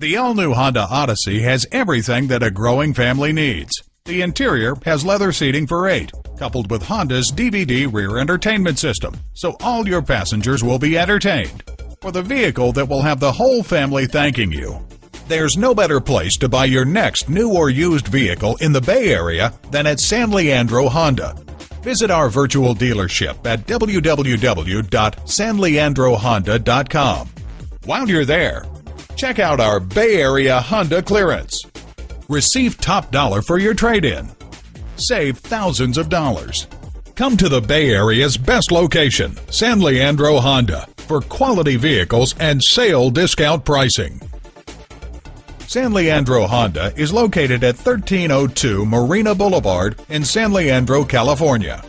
The all-new Honda Odyssey has everything that a growing family needs. The interior has leather seating for eight, coupled with Honda's DVD rear entertainment system, so all your passengers will be entertained. For the vehicle that will have the whole family thanking you. There's no better place to buy your next new or used vehicle in the Bay Area than at San Leandro Honda. Visit our virtual dealership at www.sanleandrohonda.com. While you're there, check out our Bay Area Honda clearance. Receive top dollar for your trade in. Save thousands of dollars. Come to the Bay Area's best location, San Leandro Honda, for quality vehicles and sale discount pricing. San Leandro Honda is located at 1302 Marina Boulevard in San Leandro, California.